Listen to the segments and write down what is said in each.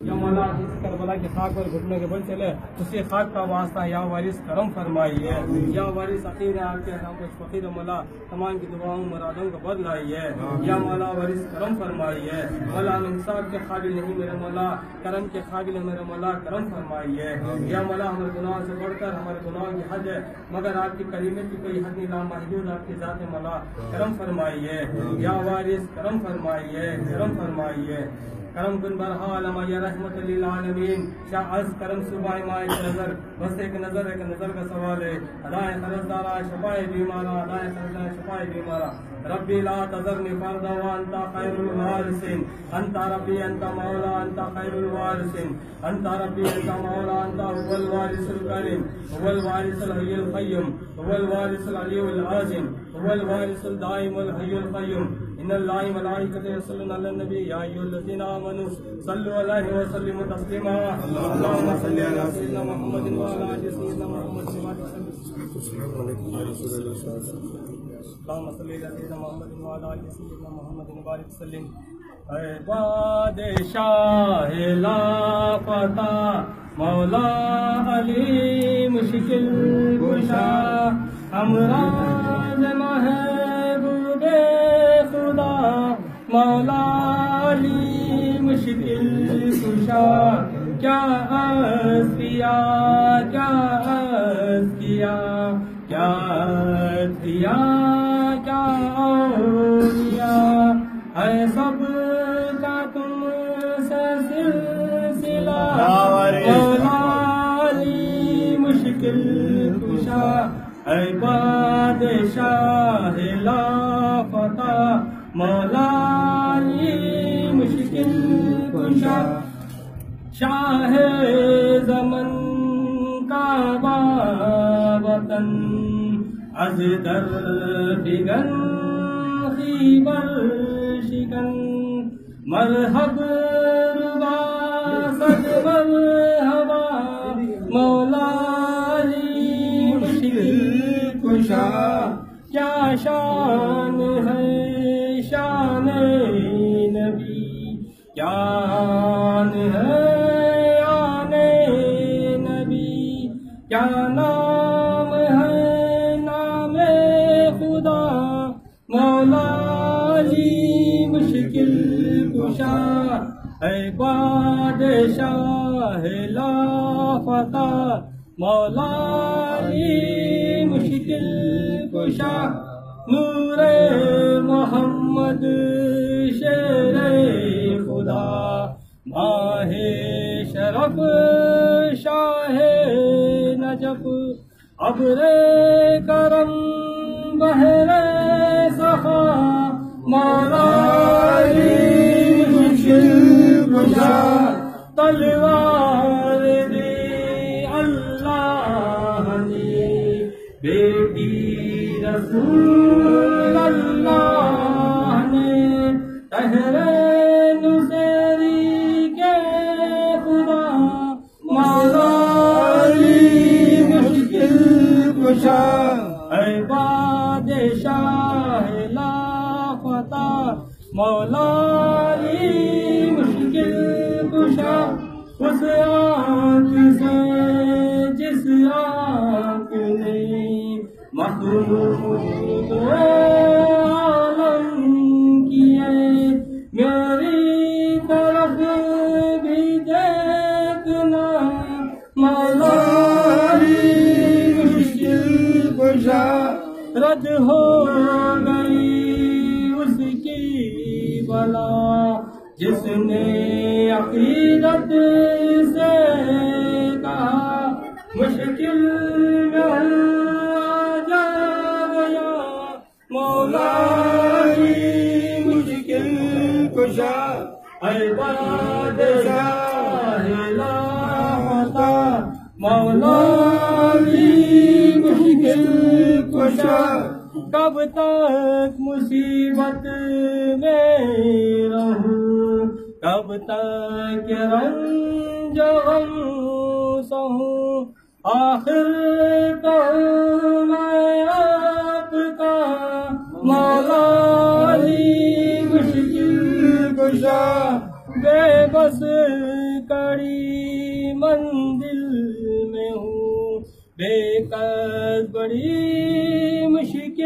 یا مولا جس کربلا کی خاک پر گھٹنے کے بل چلے، اسی خاک کا واسطہ یا وارث کرم فرمائیے۔ یا وارث عقیر آپ کے نام کچھ فقیر مولا، تمام کی دعاؤں، مرادوں کو بد لائیے یا مولا وارث کرم فرمائیے۔ مولا انصاف کے قابل نہیں میرے مولا، کرم کے قابل میرے مولا، کرم فرمائیے۔ یا مولا، ہمارے گناہ سے بڑھ کر ہمارے گناہ کی حد ہے، مگر آپ کی کریمت کی کوئی حد نہیں لا محدود آپ کی ذات مولا، کرم فرمائیے۔ یا وارث کرم فرمائیے کرم فرمائیے۔ کرم کن برہا علمہ یا رحمت للعالمین۔ شاہ عز کرم صبح ماہ ایک نظر، بس ایک نظر ایک نظر کا سوال ہے۔ ادائے خرزدارا شفائے بیمارا ادائے خرزدارا شفائے بیمارا ربی لا تذرنی فردا وانتا خیر الوارسین انتا ربی انتا مولا انتا خیر الوارسین انتا ربی انتا مولا انتا هو الوارث الكريم هو الوارث الحي القيوم هو الوارث العلي العظيم هو الوارث الدائم الحي القيوم ان الله ملائكته يصلون على النبي يا ايها الذين امنوا صلوا عليه وسلموا تسليما. اللهم صل على سيدنا محمد وعلى ال سيدنا محمد كما اللهم صل على سيدنا محمد وعلى ال سيدنا محمد وبارك وسلم. اے بادشاہ لاپتہ مولا علی مشکل گشا امراض محبوب ضلالي وشب الكشا كأسقيا كأسقيا كأسقيا كأوليا أصبتكم سلسلة ضلالي مشكل كشا أي بادشاه لا فتى مولاي شاہ زمن کا وطن از در بگن خیبر شکن مرحب ربا صد مرحبا مولا علی مشکل کشا فتح مولا علی مشکل کشا نور محمد شیر خدا ماہ شرف شاہ نجف ابر کرم بہر سخا مولا علی مشکل کشا نے بیٹی رسول اللہ نے مخلوق کب تک مصیبت میں رہوں؟ کب تک رنج غم سہوں آخر کہوں میں آپ کا مولا علی مشکل گشا بے بس کڑی مندل میں ہوں۔ بے قد بڑی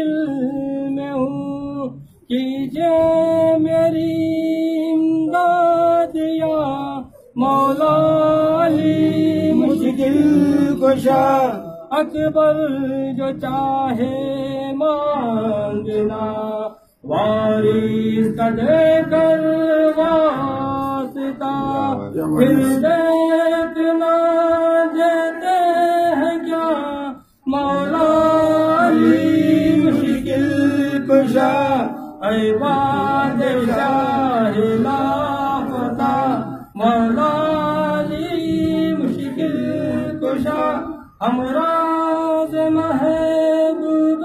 مشکل میں ہوں کیجیے میری امداد یا مولا علی مشکل کشا اکبر جو چاہے مانگنا وارث کا دے کر واسطہ پھر اے شاہ مشکل کشا امراض محبوب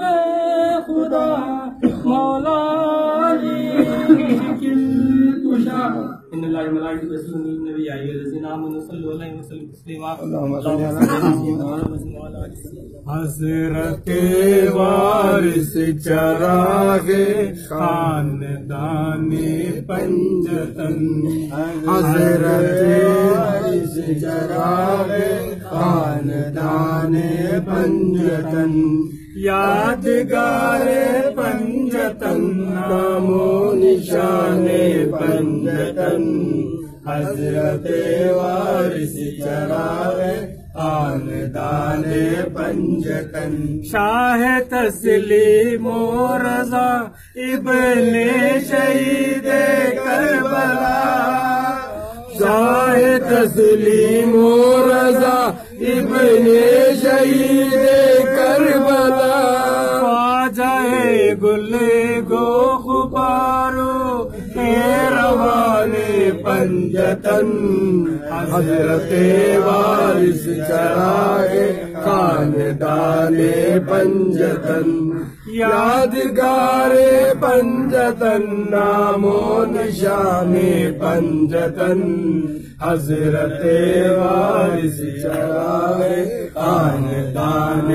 خدا مولا علی مشکل کشا۔ ان اللہ ملائکہ رسول حضرت وارث چراغ خاندان پنجتن۔ حضرت وارث چراغ خاندان پنجتن۔ یادگار پنجتن نام و نشان پنجتن۔ حضرت وارث چراغ خاندان پنجتن شاہ تسلیم و رضا، ابن شہید کربلا۔ شاہ تسلیم و رضا، ابن شہید کربلا۔ جائے گل گو پنجتن حضرت وارث چرائے خاندان پنجتن یادگار پنجتن نام و نشان پنجتن حضرت وارث چرائے خاندان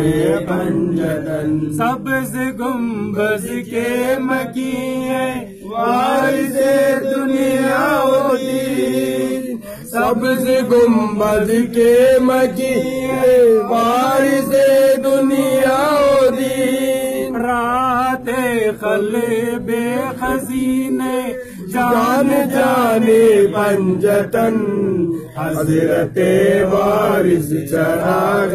پنجتن سبز گنبز کے مکیے وارث دنیا ہوتی سبز گنبد کے مکیے وارث دنیا ہوتی۔ رات خل بے خزینے، جان جانے پنجتن، حضرت وارث چراغ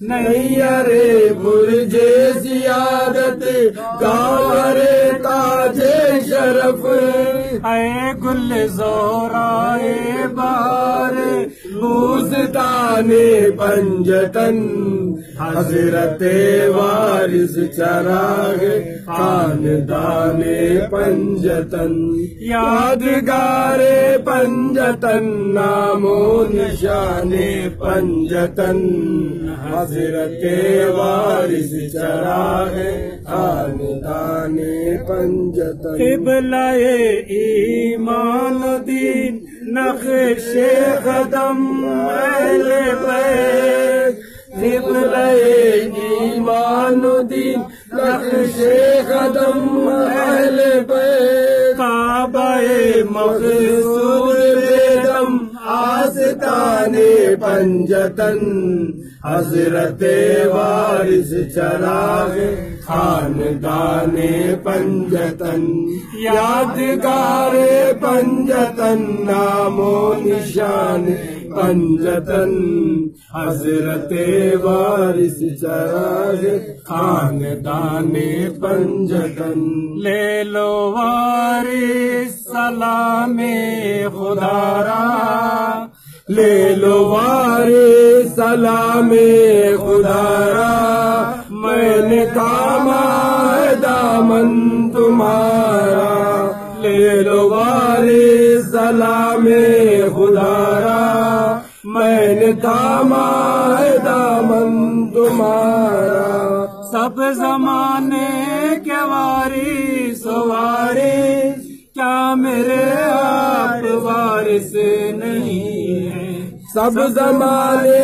نہیں ارے برجے سیادت گور تاج شرف اے گل زورائے بار بوزتان پنجتن حضرت وارث چراغ خاندان پنجتن، یادگار پنجتن نام و نشان پنجتن۔ حضرت وارث چراغ خاندان پنجتن۔ قبلہ ایمان دین، نقش قدم اہل بیت۔ دین، نقش قدم اہل بیت۔ کعبہ مقصود بیدم، آستان پنجتن۔ حضرت وارث چراغ، خاندان پنجتن۔ یادگار پنجتن، نام و نشان۔ پنجتن۔ حضرت وارث چراغ خاندان پنجتن۔ لے لو وارث سلام خدا را۔ لے لو وارث سلام خدا را۔ میں نے تاما ہے دامن تمہارا۔ لے لو وارث سلام میں نے تاما ہے دامن تمہارا۔ سب زمانے کے واری سواری کیا میرے آپ وارث نہیں ہے سب زمانے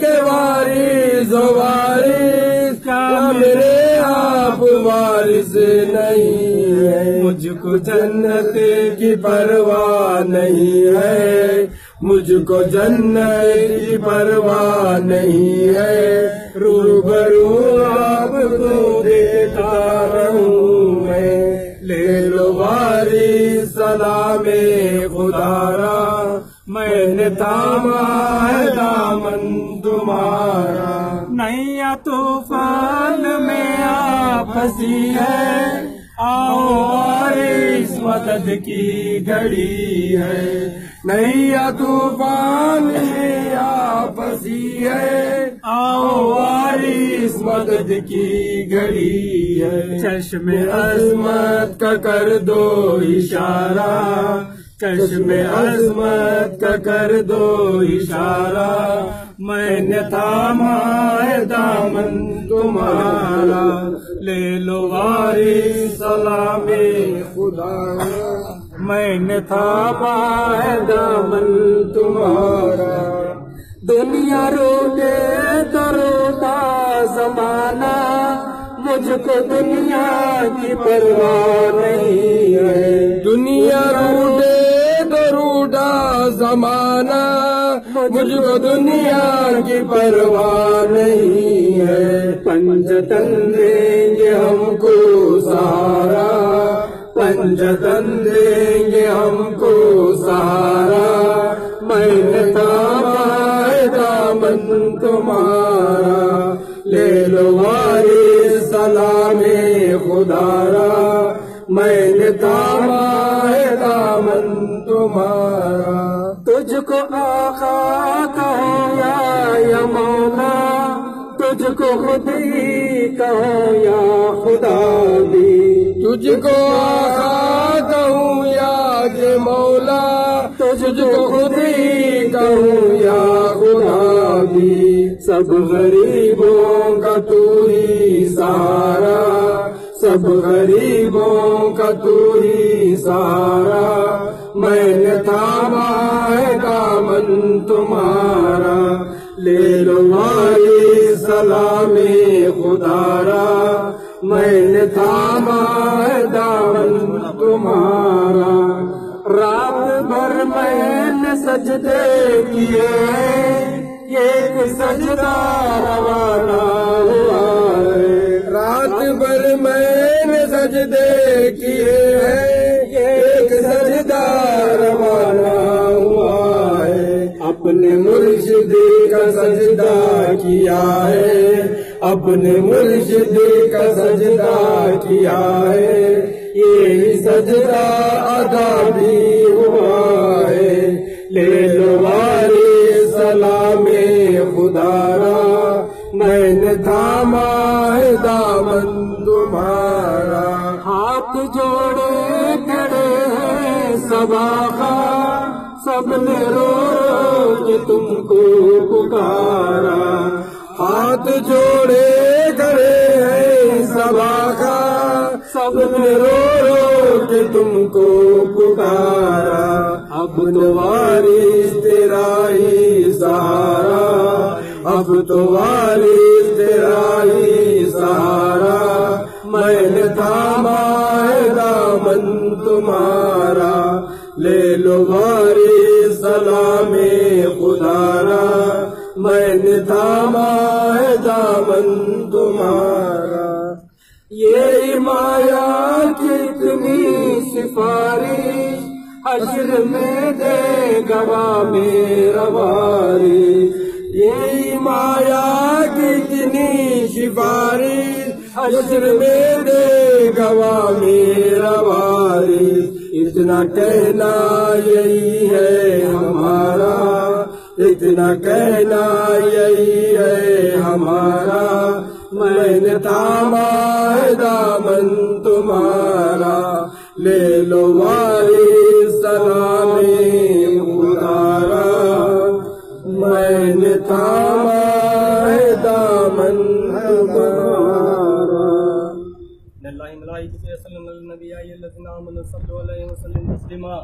کے واری سواری کیا میرے آپ وارث نہیں ہے مجھ کو جنت کی پرواہ نہیں ہے۔ مجھ کو جنت کی پرواہ نہیں ہے۔ روبرو آپ کو دیتا رہوں میں۔ لے لو واری سلام خدارا میں نے تاما ہے دامن تمہارا۔ نیا طوفان میں آپ ہے۔ آؤ وارث مدد کی گھڑی ہے۔ نیا طوفان میں آپ پھنسی ہے آؤ۔ وارث مدد کی گھڑی ہے۔ چشم عظمت کا کر دو اشارہ۔ چشم عظمت کا کر دو اشارہ۔ میں نے تھاما ہے دامن تمہارا۔ لے لو واری سلام خدا۔ میں نے تھاما ہے دامن تمہارا۔ دنیا روٹے تو روتا زمانہ، مجھ کو دنیا کی پرواہ نہیں ہے۔ دنیا روٹے تو روٹا زمانہ، مجھ کو دنیا کی پرواہ نہیں ہے۔ پنجتن دیں گے ہم کو سہارا۔ پنجتن دیں گے ہم کو سہارا۔ میں نے تھاما دامن تمہارا۔ لے لو واری سلام خدارا۔ میں نے تاما دامن تمہارا۔ تجھ کو آقا کہوں یا یا مولا۔ تجھ کو خود ہی کہوں یا خدا بھی تجھ کو آقا کہوں یا کہ مولا؟ تجھ کو خود ہی کہوں یا خدا بھی سب غریبوں کا تو ہی سہارا سب غریبوں کا تو ہی سہارا۔ میں نے تھاما ہے دامن تمہارا لے لو ماری سلام خدارا میں نے تھاما ہے دامن تمہارا۔ رات بھر میں نے سجدے کیے ایک سجدہ روانہ ہوا ہے۔ رات بھر میں نے سجدے کیے ہیں۔ اپنے مرشدی کا سجدہ کیا ہے، اپنے مرشدی کا سجدہ کیا ہے۔ یہ سجدہ ادا بھی ہوا ہے۔ لے لو واری سلام خدارا میں نے تھاما ہے دامن تمہارا۔ ہاتھ جوڑے کھڑے ہیں سبا سب نے رو تم کو پکارا۔ ہاتھ جوڑے کھڑے ہیں سبا کا۔ سب نے رو رو کے تم کو پکارا۔ اب تو وارث تیرا ہی سہارا۔ اب تو وارث تیرا ہی دامن تمہارا۔ یہ مایا کتنی سفارش حشر میں دے گوا میرا واری۔ یہ مایا کتنی سفارش حشر میں دے گوا میرا واری۔ اتنا کہنا یہی ہے ہمارا۔ اتنا کہنا یہی ہے ہمارا میں نے تھاما دامن تمہارا لے لو ماری سلام اتارا۔ میں نے تھاما دامن تمہارا۔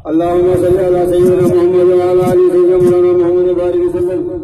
اللہ صل على سيدنا محمد وعلى آله سيدنا محمد mübareğimizin